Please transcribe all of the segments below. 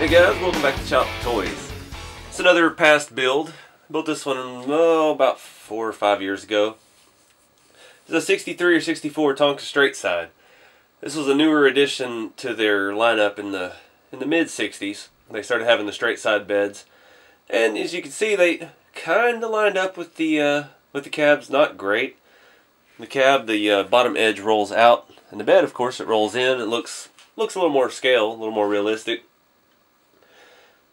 Hey guys, welcome back to Chopped Toys. It's another past build. Built this one oh, about four or five years ago. It's a 63 or 64 Tonka straight side. This was a newer addition to their lineup in the in the mid 60s. They started having the straight side beds, and as you can see, they kind of lined up with the uh, with the cabs. Not great. The cab, the uh, bottom edge rolls out, and the bed, of course, it rolls in. It looks looks a little more scale, a little more realistic.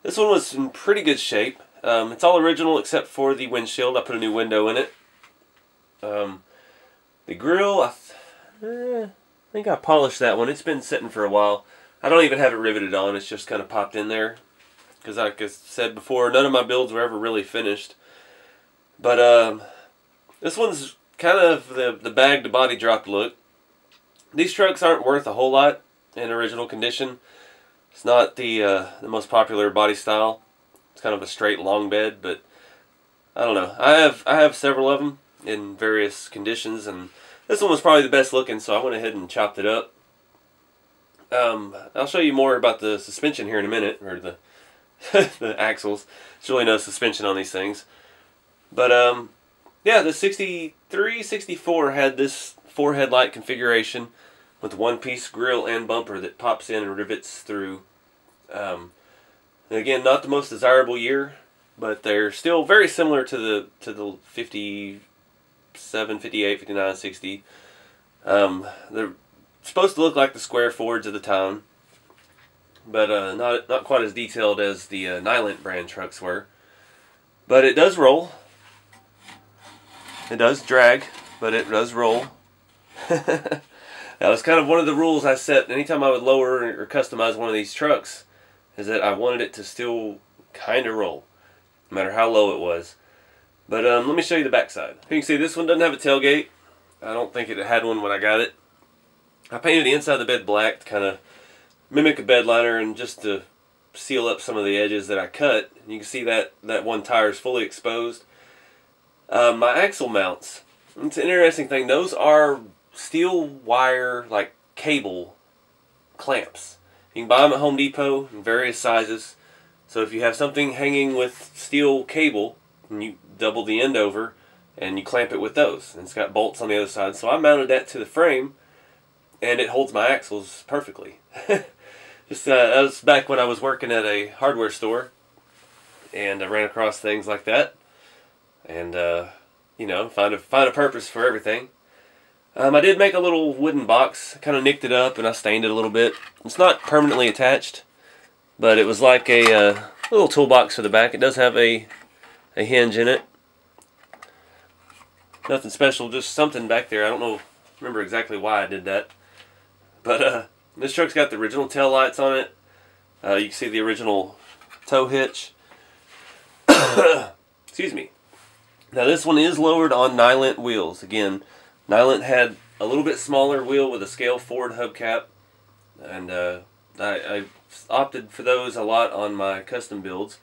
This one was in pretty good shape. Um, it's all original except for the windshield. I put a new window in it. Um, the grill, I, th eh, I think I polished that one. It's been sitting for a while. I don't even have it riveted on. It's just kind of popped in there. Because like I said before, none of my builds were ever really finished. But um, this one's kind of the, the bag to body drop look. These trucks aren't worth a whole lot in original condition. It's not the uh, the most popular body style. It's kind of a straight long bed, but I don't know. I have I have several of them in various conditions, and this one was probably the best looking, so I went ahead and chopped it up. Um, I'll show you more about the suspension here in a minute, or the the axles. There's really no suspension on these things, but um, yeah, the 63, 64 had this four headlight configuration with one piece grill and bumper that pops in and rivets through. Um, again, not the most desirable year, but they're still very similar to the to the 57, 58, 59, 60. Um, they're supposed to look like the square Fords of the time, but uh, not not quite as detailed as the uh, Nylint brand trucks were. But it does roll. It does drag, but it does roll. That was kind of one of the rules I set anytime I would lower or customize one of these trucks, is that I wanted it to still kind of roll, no matter how low it was. But um, let me show you the backside. You can see this one doesn't have a tailgate. I don't think it had one when I got it. I painted the inside of the bed black to kind of mimic a bed liner and just to seal up some of the edges that I cut. You can see that that one tire is fully exposed. Uh, my axle mounts. It's an interesting thing. Those are steel wire like cable clamps. You can buy them at Home Depot in various sizes. So if you have something hanging with steel cable, and you double the end over and you clamp it with those. And it's got bolts on the other side. So I mounted that to the frame and it holds my axles perfectly. Just uh, that was back when I was working at a hardware store and I ran across things like that and uh, you know find a find a purpose for everything um, I did make a little wooden box, kind of nicked it up and I stained it a little bit. It's not permanently attached, but it was like a uh, little toolbox for the back. It does have a, a hinge in it. Nothing special, just something back there. I don't know, remember exactly why I did that. But uh, this truck's got the original tail lights on it. Uh, you can see the original tow hitch. Excuse me. Now this one is lowered on Nylint wheels. Again, Nylint had a little bit smaller wheel with a scale Ford hubcap, and uh, I, I, opted for those a lot on my custom builds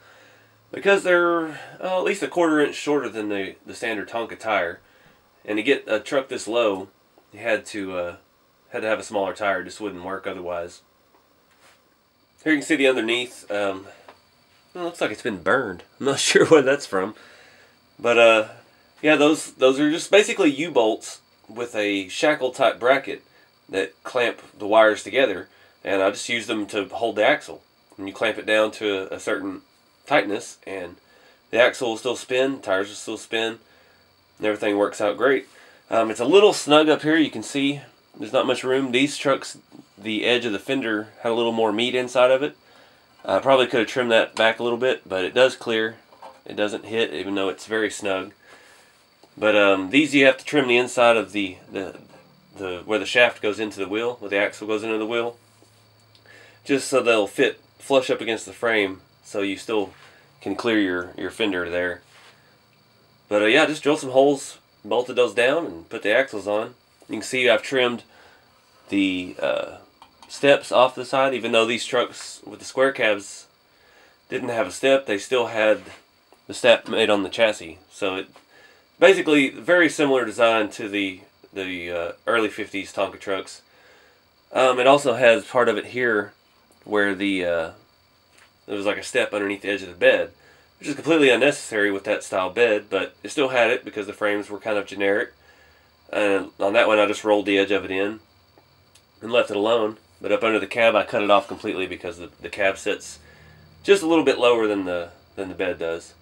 because they're oh, at least a quarter inch shorter than the, the standard Tonka tire. And to get a truck this low, you had to uh, had to have a smaller tire; just wouldn't work otherwise. Here you can see the underneath. Um, it looks like it's been burned. I'm not sure where that's from, but uh, yeah, those those are just basically U bolts with a shackle type bracket that clamp the wires together and I just use them to hold the axle. And you clamp it down to a, a certain tightness and the axle will still spin, tires will still spin, and everything works out great. Um, it's a little snug up here, you can see there's not much room. These trucks, the edge of the fender had a little more meat inside of it. I probably could have trimmed that back a little bit, but it does clear. It doesn't hit, even though it's very snug. But um, these you have to trim the inside of the, the, the where the shaft goes into the wheel, where the axle goes into the wheel, just so they'll fit flush up against the frame, so you still can clear your, your fender there. But uh, yeah, just drill some holes, bolted those down, and put the axles on. You can see I've trimmed the uh, steps off the side, even though these trucks with the square cabs didn't have a step, they still had the step made on the chassis. So it basically very similar design to the the uh, early 50s Tonka trucks. Um, it also has part of it here where the uh, there was like a step underneath the edge of the bed, which is completely unnecessary with that style bed, but it still had it because the frames were kind of generic. And on that one, I just rolled the edge of it in and left it alone. But up under the cab, I cut it off completely because the, the cab sits just a little bit lower than the than the bed does.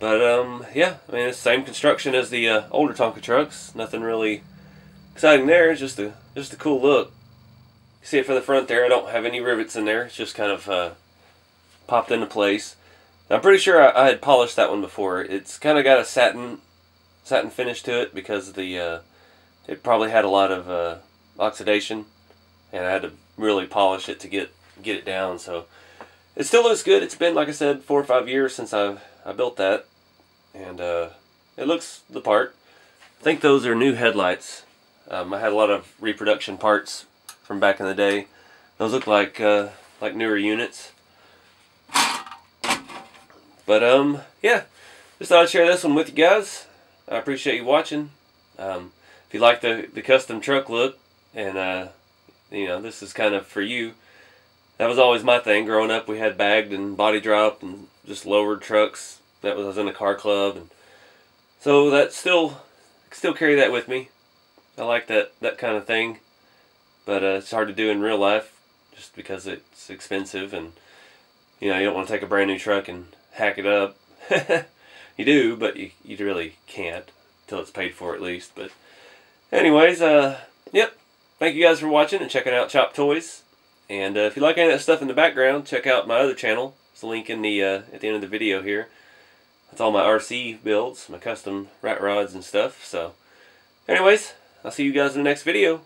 But um, yeah, I mean it's same construction as the uh, older Tonka trucks. Nothing really exciting there. It's just a just a cool look. You see it from the front there. I don't have any rivets in there. It's just kind of uh, popped into place. I'm pretty sure I, I, had polished that one before. It's kind of got a satin satin finish to it because the uh, it probably had a lot of uh, oxidation, and I had to really polish it to get get it down. So it still looks good. It's been like I said four or five years since I I built that, and uh, it looks the part. I think those are new headlights. Um, I had a lot of reproduction parts from back in the day. Those look like uh, like newer units. But um, yeah, just thought I'd share this one with you guys. I appreciate you watching. Um, if you like the the custom truck look, and uh, you know this is kind of for you. That was always my thing. Growing up, we had bagged and body dropped and just lowered trucks. That was I was in the car club, and so that still still carry that with me. I like that that kind of thing, but uh, it's hard to do in real life just because it's expensive and you know you don't want to take a brand new truck and hack it up. you do, but you, you really can't until it's paid for at least. But anyways, uh, yep. Thank you guys for watching and checking out Chopped Toys. And uh, if you like any of that stuff in the background, check out my other channel. It's a link in the uh, at the end of the video here. That's all my RC builds, my custom rat rods and stuff. So, anyways, I'll see you guys in the next video.